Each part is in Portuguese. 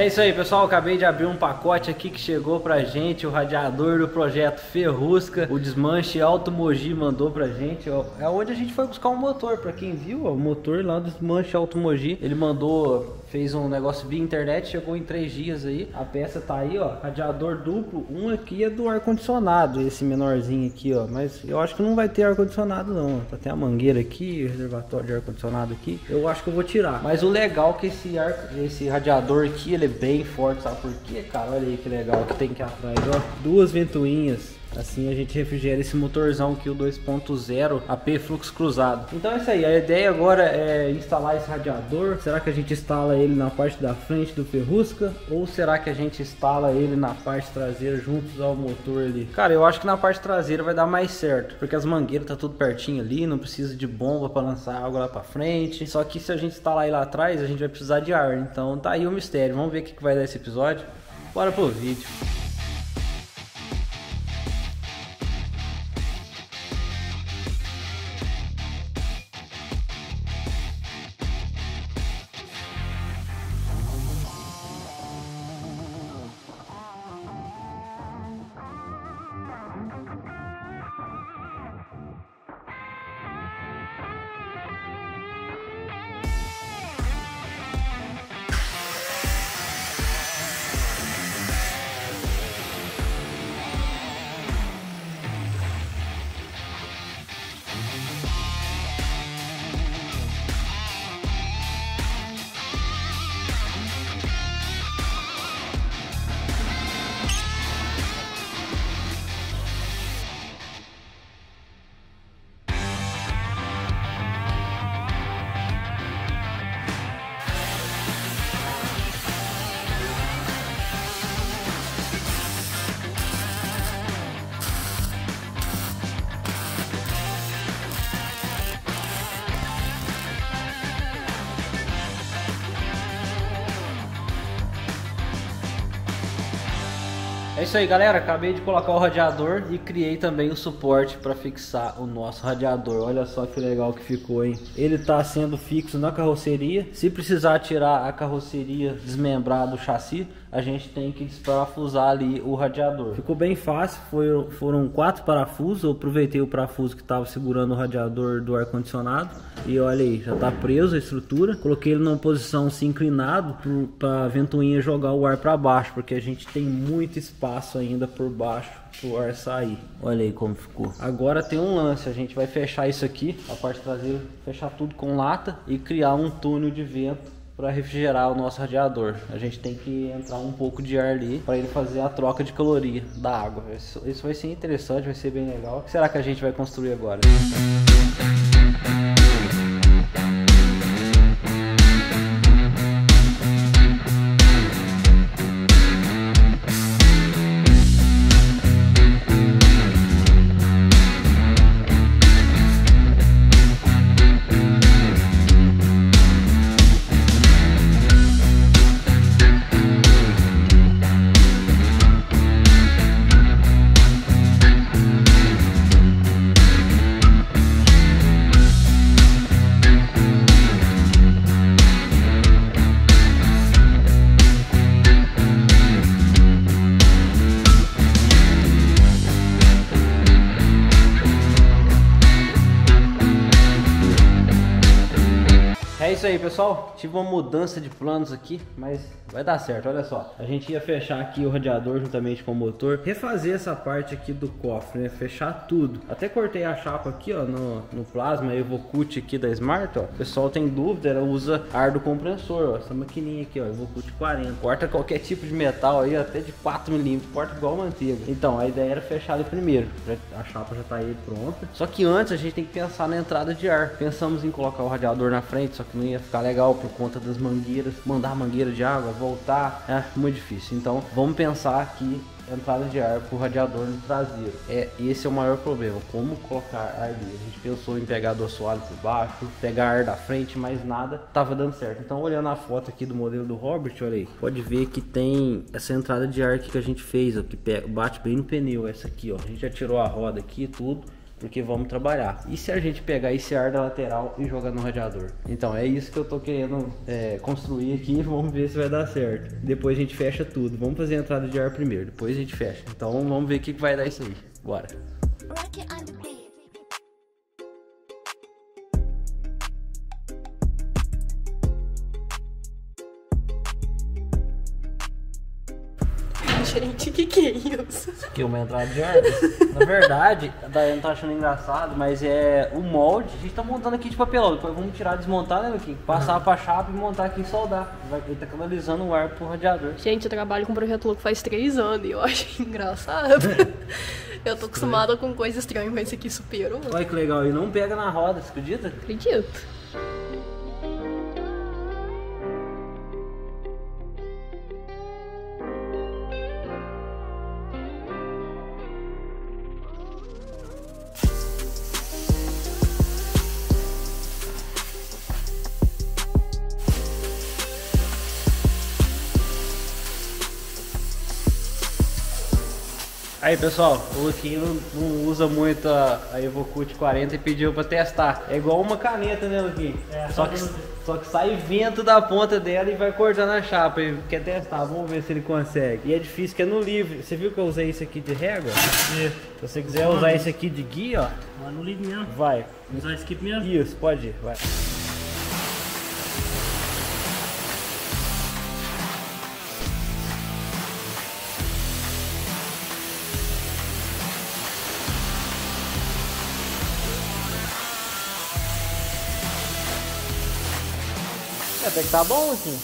É isso aí, pessoal. Acabei de abrir um pacote aqui que chegou pra gente, o radiador do projeto Ferrusca, o desmanche Alto Mogi mandou pra gente. É onde a gente foi buscar um motor. Pra quem viu, ó, o motor lá do desmanche Alto Mogi, ele mandou fez um negócio via internet, chegou em três dias aí. A peça tá aí, ó, radiador duplo. Um aqui é do ar condicionado, esse menorzinho aqui, ó. Mas eu acho que não vai ter ar condicionado não. Tá até a mangueira aqui, o reservatório de ar condicionado aqui. Eu acho que eu vou tirar. Mas o legal é que esse ar, esse radiador aqui, ele é bem forte, sabe por quê, cara? Olha aí que legal que tem aqui atrás, ó. Duas ventoinhas Assim a gente refrigera esse motorzão aqui, o 2.0 AP fluxo cruzado. Então é isso aí, a ideia agora é instalar esse radiador. Será que a gente instala ele na parte da frente do Ferrusca? Ou será que a gente instala ele na parte traseira juntos ao motor ali? Cara, eu acho que na parte traseira vai dar mais certo, porque as mangueiras tá tudo pertinho ali, não precisa de bomba para lançar água lá para frente. Só que se a gente instalar ele lá atrás, a gente vai precisar de ar. Então tá aí o mistério. Vamos ver o que, que vai dar esse episódio. Bora pro vídeo. É isso aí galera, acabei de colocar o radiador e criei também o suporte para fixar o nosso radiador. Olha só que legal que ficou, hein? Ele está sendo fixo na carroceria. Se precisar tirar a carroceria, desmembrar do chassi, a gente tem que desparafusar ali o radiador. Ficou bem fácil, foi, foram quatro parafusos, eu aproveitei o parafuso que estava segurando o radiador do ar-condicionado e olha aí, já está preso a estrutura. Coloquei ele numa posição assim inclinado para a ventoinha jogar o ar para baixo, porque a gente tem muito espaço ainda por baixo o ar sair. Olha aí como ficou. Agora tem um lance, a gente vai fechar isso aqui, a parte traseira, fechar tudo com lata e criar um túnel de vento para refrigerar o nosso radiador. A gente tem que entrar um pouco de ar ali para ele fazer a troca de caloria da água. Isso, isso vai ser interessante, vai ser bem legal. O que será que a gente vai construir agora? Pessoal. Tive uma mudança de planos aqui, mas vai dar certo. Olha só, a gente ia fechar aqui o radiador juntamente com o motor, refazer essa parte aqui do cofre, né? Fechar tudo. Até cortei a chapa aqui, ó, no, no plasma Evocut aqui da Smart, ó. O pessoal tem dúvida, ela usa ar do compressor, ó. Essa maquininha aqui, ó, Evocut 40. Corta qualquer tipo de metal aí, até de 4 milímetros, corta igual manteiga. Então, a ideia era fechar ali primeiro. A chapa já tá aí pronta. Só que antes a gente tem que pensar na entrada de ar. Pensamos em colocar o radiador na frente, só que não ia ficar legal por conta das mangueiras, mandar mangueira de água, voltar, é muito difícil. Então vamos pensar aqui entrada de ar o radiador no traseiro. É, esse é o maior problema, como colocar ar. A gente pensou em pegar do assoalho por baixo, pegar ar da frente, mas nada tava dando certo. Então olhando a foto aqui do modelo do Robert, olha aí, pode ver que tem essa entrada de ar que a gente fez, ó, que pega, bate bem no pneu, essa aqui, ó. A gente já tirou a roda aqui tudo porque vamos trabalhar. E se a gente pegar esse ar da lateral e jogar no radiador? Então é isso que eu tô querendo é, construir aqui, vamos ver se vai dar certo. Depois a gente fecha tudo. Vamos fazer a entrada de ar primeiro, depois a gente fecha. Então vamos ver o que, que vai dar isso aí. Bora. Rock on the beat. Gente, o que, que é isso? Isso aqui é uma entrada de ar. Na verdade, a Daiane tá achando engraçado, mas é o molde, a gente tá montando aqui de papelão. Depois vamos tirar, desmontar, né, Luquinho? Passar uhum. pra chapa e montar aqui e soldar. Vai, ele tá canalizando o ar pro radiador. Gente, eu trabalho com o Projeto Louco faz três anos e eu acho engraçado. eu tô acostumada com coisa estranha, mas esse aqui superou. Olha que legal, e não pega na roda, você acredita? Acredito. Aí pessoal, o Luquinho não, não usa muito a, a EvoCut 40 e pediu pra testar. É igual uma caneta, né, Luquinho? É, só, que, só que sai vento da ponta dela e vai cortando a chapa. Ele quer testar, vamos ver se ele consegue. E é difícil que é no livro. Você viu que eu usei isso aqui de régua? É. Se você quiser usar esse aqui de guia, ó. Vai no livro mesmo. Vai. Usar esse aqui mesmo? Isso, pode ir, vai. Até que tá bom aqui.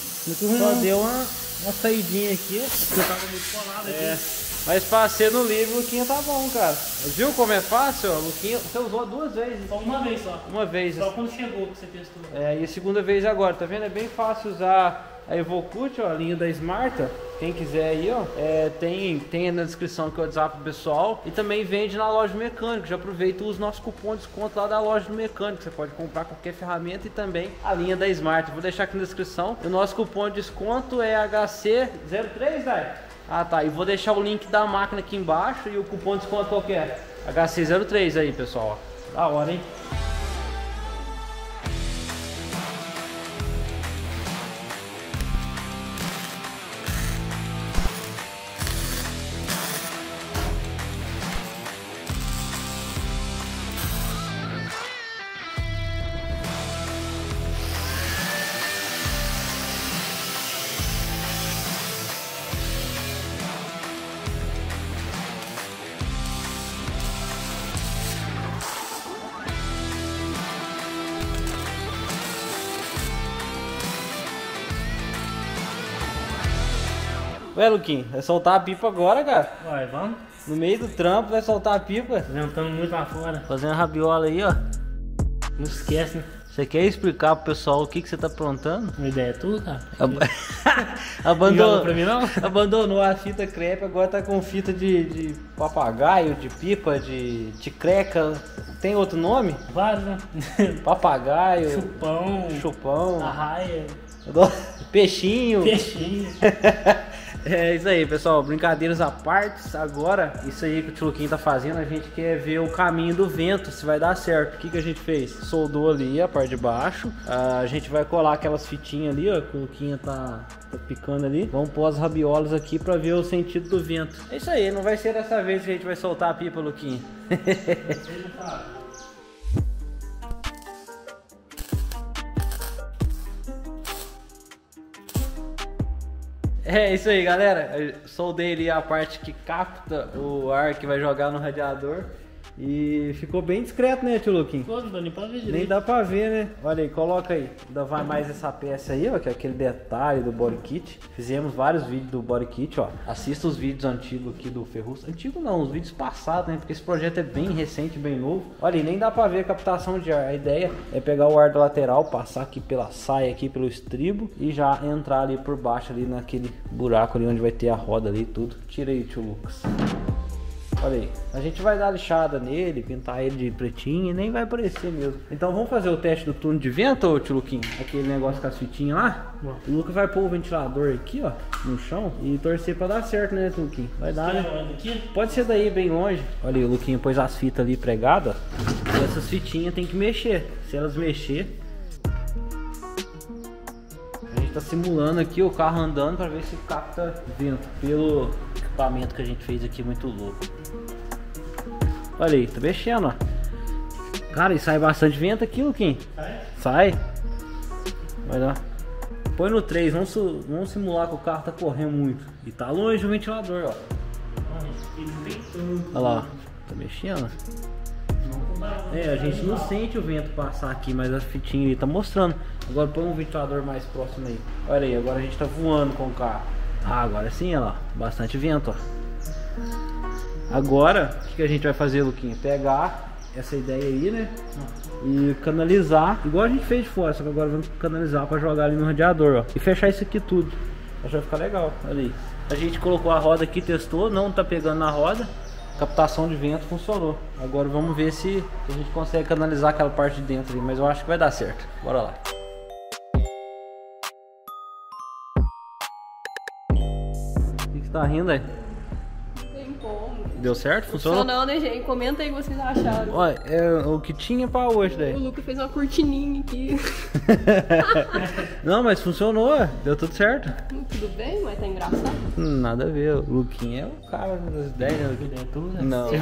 Só deu uma, uma saidinha aqui. Porque tava muito colado é. aqui. Mas pra ser no livro, o Luquinha tá bom, cara. Viu como é fácil? O Luquinha, você usou duas vezes. Só uma vez só. Uma vez. Só quando chegou que você testou. É, e a segunda vez agora, tá vendo? É bem fácil usar a Evocut, ó, a linha da Smart, quem quiser aí, ó, é, tem, tem na descrição que o WhatsApp pessoal e também vende na loja do mecânico. Já aproveita os nossos cupons de desconto lá da loja do mecânico. Você pode comprar qualquer ferramenta e também a linha da Smart. Vou deixar aqui na descrição. O nosso cupom de desconto é HC03, velho. Ah tá, e vou deixar o link da máquina aqui embaixo e o cupom de desconto qual que é? HC03 aí, pessoal. Da hora, hein? Ué, Luquinho, vai soltar a pipa agora, cara? Vai, vamos? No meio do trampo vai soltar a pipa. Ventando muito lá fora. Fazendo a rabiola aí, ó. Não esquece, né? Você quer explicar pro pessoal o que, que você tá aprontando? Uma ideia é tudo, cara. Ab... Abandonou, pra mim, não? Abandonou a fita crepe, agora tá com fita de, de papagaio, de pipa, de, de creca. Tem outro nome? Vários, né? Papagaio. Chupão. Chupão. Arraia. Peixinho. Peixinho. É isso aí, pessoal. Brincadeiras à parte. Agora, isso aí que o tio Luquinho tá fazendo, a gente quer ver o caminho do vento, se vai dar certo. O que, que a gente fez? Soldou ali a parte de baixo. A gente vai colar aquelas fitinhas ali, ó, que o Luquinha tá, tá picando ali. Vamos pôr as rabiolas aqui para ver o sentido do vento. É isso aí, não vai ser dessa vez que a gente vai soltar a pipa, Luquinha. É isso aí, galera. Soldei ali a parte que capta o ar que vai jogar no radiador. E ficou bem discreto, né, tio Luquinho? Pô, não dá nem pra ver direito. Nem dá pra ver, né? Olha aí, coloca aí. Ainda vai mais essa peça aí, ó, que é aquele detalhe do body kit. Fizemos vários vídeos do body kit, ó. Assista os vídeos antigos aqui do Ferrus. Antigo não, os vídeos passados, né? Porque esse projeto é bem recente, bem novo. Olha aí, nem dá pra ver a captação de ar. A ideia é pegar o ar da lateral, passar aqui pela saia, aqui pelo estribo e já entrar ali por baixo, ali naquele buraco ali onde vai ter a roda ali e tudo. Tira aí, tio Lucas. Olha aí. A gente vai dar lixada nele, pintar ele de pretinho e nem vai aparecer mesmo. Então vamos fazer o teste do túnel de vento, ô tio Luquinho? Aquele negócio com as fitinhas lá. Vamos. O Lucas vai pôr o ventilador aqui, ó, no chão e torcer pra dar certo, né, tio Luquinho? Vai dar, né? Pode ser daí, bem longe. Olha aí, o Luquinho pôs as fitas ali pregadas. ó. E essas fitinhas tem que mexer. Se elas mexer... A gente tá simulando aqui o carro andando pra ver se capta vento. Pelo equipamento que a gente fez aqui, muito louco. Olha aí, tá mexendo, ó. Cara, e sai bastante vento aqui, Luquinho. Sai. Sai. Vai lá. Põe no 3, vamos, vamos simular que o carro tá correndo muito. E tá longe do ventilador, ó. Olha lá. Tá mexendo? É, a gente não sente o vento passar aqui, mas a fitinha ali tá mostrando. Agora põe um ventilador mais próximo aí. Olha aí, agora a gente tá voando com o carro. Ah, agora sim, lá. Bastante vento, ó. Agora, o que, que a gente vai fazer, Luquinha? Pegar essa ideia aí, né? E canalizar, igual a gente fez de fora, só que agora vamos canalizar pra jogar ali no radiador, ó. E fechar isso aqui tudo. Acho que vai ficar legal, aí. A gente colocou a roda aqui, testou, não tá pegando na roda. Captação de vento funcionou. Agora vamos ver se a gente consegue canalizar aquela parte de dentro ali, mas eu acho que vai dar certo. Bora lá. Tá rindo aí? Tem como. Deu certo? Funcionou? Funcionou, né, gente? Comenta aí o que vocês acharam. Olha, é o que tinha pra hoje O daí. Luca fez uma cortininha aqui. Não, mas funcionou, deu tudo certo. Tudo bem, mas tá engraçado. Hum, Nada a ver, o Luquinha é o cara das ideias. né? Ideia é tua, né? Não,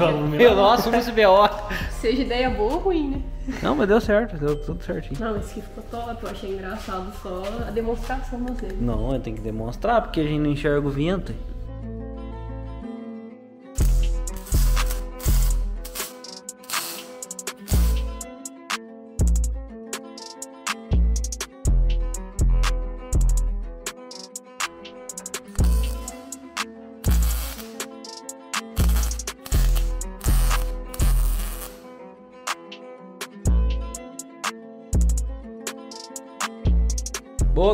eu não assumo esse BO. Seja ideia boa ou ruim, né? Não, mas deu certo, deu tudo certinho. Não, esse aqui ficou top. Eu achei engraçado só a demonstração dele. Não, tem que demonstrar, porque a gente não enxerga o vento.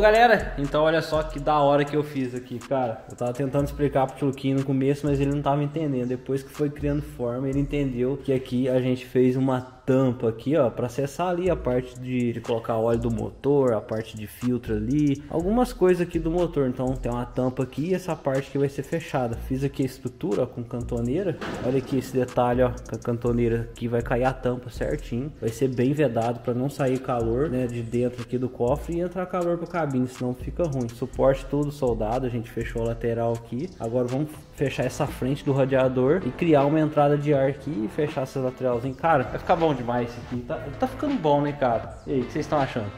Galera. Então, olha só que da hora que eu fiz aqui, cara. Eu tava tentando explicar pro Tchuquinho no começo, mas ele não tava entendendo. Depois que foi criando forma, ele entendeu que aqui a gente fez uma tampa aqui, ó, para acessar ali a parte de, de colocar óleo do motor, a parte de filtro ali, algumas coisas aqui do motor. Então, tem uma tampa aqui e essa parte que vai ser fechada. Fiz aqui a estrutura ó, com cantoneira. Olha aqui esse detalhe, ó, com a cantoneira aqui vai cair a tampa certinho. Vai ser bem vedado para não sair calor, né, de dentro aqui do cofre e entrar calor pra cabine, senão fica ruim. Suporte tudo soldado, a gente fechou a lateral aqui. Agora vamos fechar essa frente do radiador e criar uma entrada de ar aqui e fechar essa lateralzinha. Cara, vai ficar bom demais isso aqui. Tá, tá ficando bom, né, cara? E aí, o que vocês estão achando?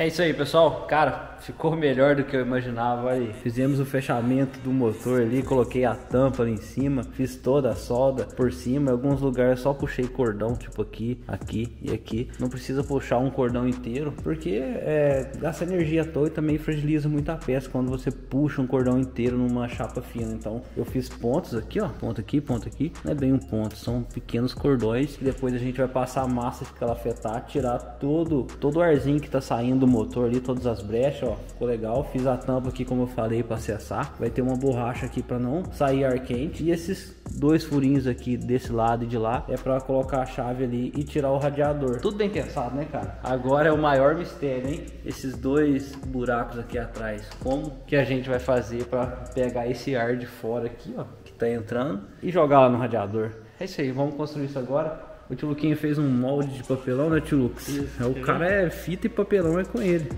É isso aí, pessoal. Cara, ficou melhor do que eu imaginava. Aí. Fizemos o fechamento do motor ali, coloquei a tampa ali em cima, fiz toda a solda por cima. Em alguns lugares só puxei cordão, tipo aqui, aqui e aqui. Não precisa puxar um cordão inteiro, porque é, gasta energia à toa e também fragiliza muito a peça quando você puxa um cordão inteiro numa chapa fina. Então eu fiz pontos aqui, ó, ponto aqui, ponto aqui. Não é bem um ponto, são pequenos cordões. Depois a gente vai passar a massa que ela afetar, tirar todo, todo o arzinho que tá saindo do motor ali, todas as brechas, ó. Ficou legal. Fiz a tampa aqui, como eu falei, para acessar. Vai ter uma borracha aqui para não sair ar quente. E esses dois furinhos aqui desse lado e de lá é para colocar a chave ali e tirar o radiador. Tudo bem pensado, né, cara? Agora é o maior mistério, hein? Esses dois buracos aqui atrás. Como que a gente vai fazer para pegar esse ar de fora aqui, ó, que tá entrando e jogar lá no radiador? É isso aí, vamos construir isso agora. O tio Luquinho fez um molde de papelão, né, tio? Isso, É, o cara é fita e papelão é com ele.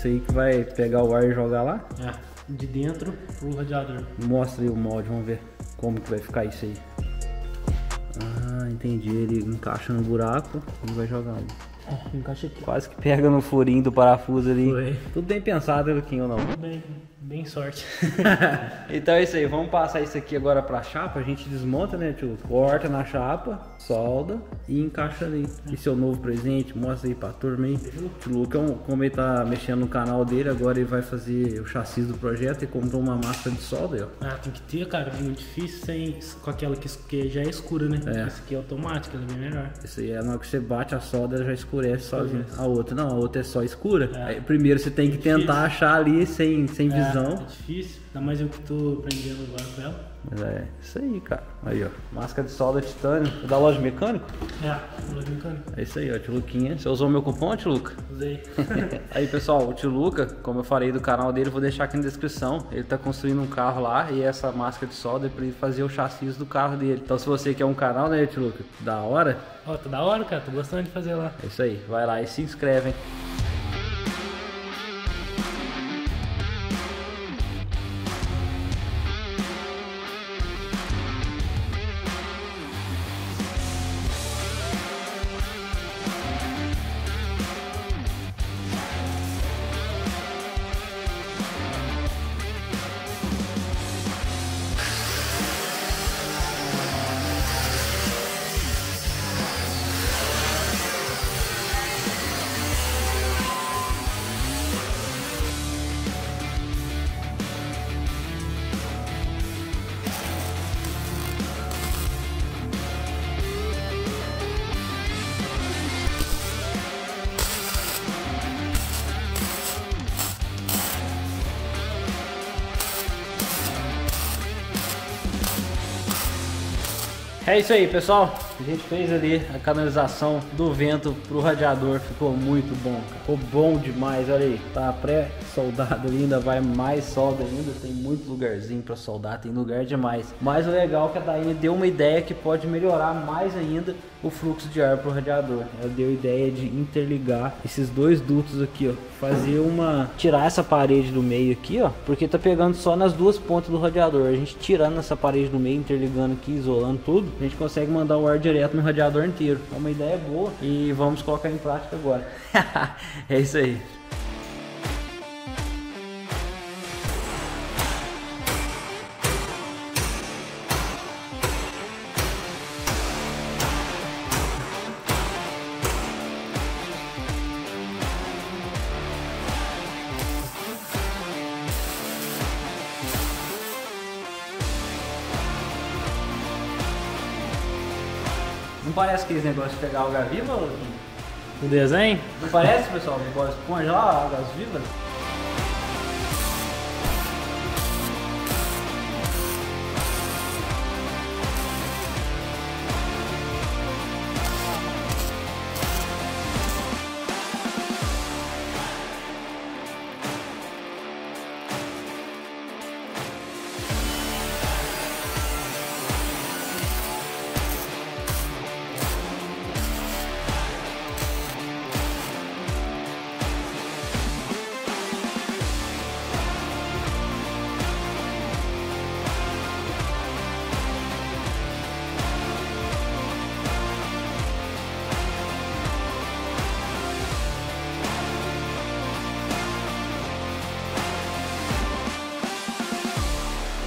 Esse aí que vai pegar o ar e jogar lá. É, de dentro pro radiador. Mostra aí o molde, vamos ver como que vai ficar isso aí. Ah, entendi. Ele encaixa no buraco e vai jogar ali. É, encaixa aqui. Quase que pega no furinho do parafuso ali. Foi. Tudo bem pensado, Luquinho, ou não? Tudo bem. Bem sorte. então é isso aí, vamos passar isso aqui agora pra chapa, a gente desmonta, né, tio? Corta na chapa, solda e encaixa ali. E seu novo presente, mostra aí pra turma aí. O tio Lucas, como ele tá mexendo no canal dele, agora ele vai fazer o chassi do projeto e comprou uma máscara de solda aí, ó. Ah, tem que ter, cara. É muito difícil sem, com aquela que, que já é escura, né? É. Essa aqui é automática, ela é bem melhor. Isso aí é na hora que você bate a solda, ela já escurece sozinha. A outra não, a outra é só escura. É. Aí, primeiro você tem que tentar achar ali sem, sem visão. É, é difícil. Ainda mais eu que tô aprendendo agora com ela. Mas é isso aí, cara. Aí, ó. Máscara de solda titânio. Da loja mecânico? É, loja mecânica. É isso aí, ó. Tio Luquinha. Você usou meu cupom, Tio Luca? Usei. aí, pessoal, o Tio Luca, como eu falei do canal dele, vou deixar aqui na descrição. Ele tá construindo um carro lá e essa máscara de solda é pra ele fazer o chassi do carro dele. Então, se você quer um canal, né, Tio Luca? Da hora. Ó, tá da hora, cara. Tô gostando de fazer lá. É isso aí. Vai lá e se inscreve, hein? É isso aí, pessoal. A gente fez ali a canalização do vento pro radiador. Ficou muito bom, cara. Ficou bom demais. Olha aí, tá pré-soldado ainda vai mais solda ainda. Tem muito lugarzinho para soldar, tem lugar demais. Mas o legal é que a Daine deu uma ideia que pode melhorar mais ainda o fluxo de ar pro radiador. Ela deu a ideia de interligar esses dois dutos aqui, ó. Fazer uma. Tirar essa parede do meio aqui, ó. Porque tá pegando só nas duas pontas do radiador. A gente tirando essa parede do meio, interligando aqui, isolando tudo, a gente consegue mandar o ar direto no radiador inteiro. É uma ideia boa e vamos colocar em prática agora. é isso aí. Não parece aqueles negócios de pegar alga viva? O desenho? Não parece, pessoal? O Bob Esponja lá, algas vivas?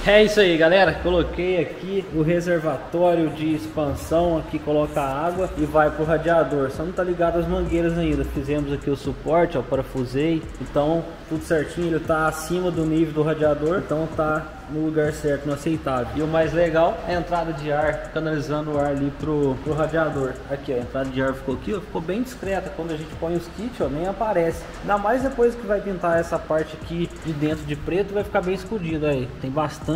É isso aí, galera. Coloquei aqui o reservatório de expansão. Aqui coloca a água e vai pro radiador. Só não tá ligado as mangueiras ainda. Fizemos aqui o suporte, ó, parafusei. Então, tudo certinho. Ele tá acima do nível do radiador. Então tá no lugar certo, no aceitável. E o mais legal é a entrada de ar, canalizando o ar ali pro, pro radiador. Aqui, ó, a entrada de ar ficou aqui, ó, ficou bem discreta. Quando a gente põe os kits, ó, nem aparece. Ainda mais depois que vai pintar essa parte aqui de dentro de preto, vai ficar bem escondido aí. Tem bastante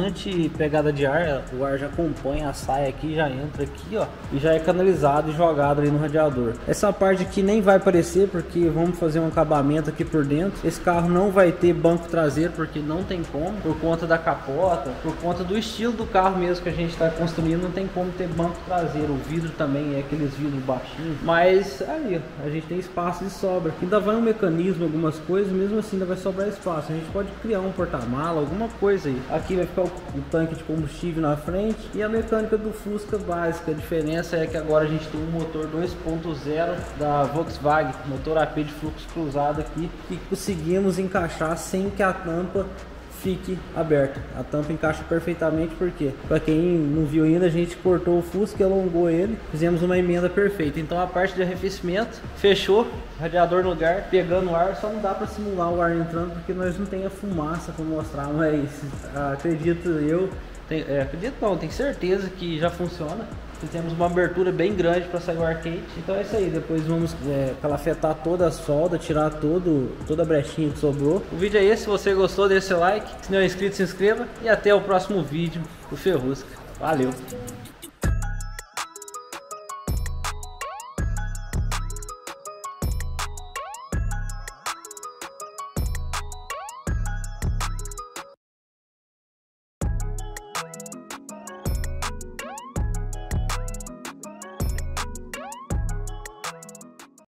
pegada de ar, o ar já acompanha a saia aqui, já entra aqui, ó, e já é canalizado e jogado ali no radiador. Essa parte aqui nem vai aparecer porque vamos fazer um acabamento aqui por dentro. Esse carro não vai ter banco traseiro porque não tem como, por conta da capota por conta do estilo do carro mesmo que a gente está construindo, não tem como ter banco traseiro. O vidro também é aqueles vidros baixinhos. Mas aí, a gente tem espaço de sobra. Ainda vai um mecanismo, algumas coisas, mesmo assim ainda vai sobrar espaço. A gente pode criar um porta-mala, alguma coisa aí. Aqui vai ficar o, o tanque de combustível na frente e a mecânica do Fusca básica. A diferença é que agora a gente tem um motor 2.0 da Volkswagen, motor AP de fluxo cruzado aqui, que conseguimos encaixar sem que a tampa fique aberta. A tampa encaixa perfeitamente porque, para quem não viu ainda, a gente cortou o Fusca, alongou ele, fizemos uma emenda perfeita. Então a parte de arrefecimento fechou, radiador no lugar, pegando ar, só não dá para simular o ar entrando porque nós não tem a fumaça para mostrar, mas acredito eu, tem, é, acredito não, tenho certeza que já funciona. Fizemos uma abertura bem grande para sair o ar quente. Então é isso aí. Depois vamos é, calafetar toda a solda, tirar todo, toda a brechinha que sobrou. O vídeo é esse. Se você gostou, deixe seu like. Se não é inscrito, se inscreva. E até o próximo vídeo do Ferrusca. Valeu!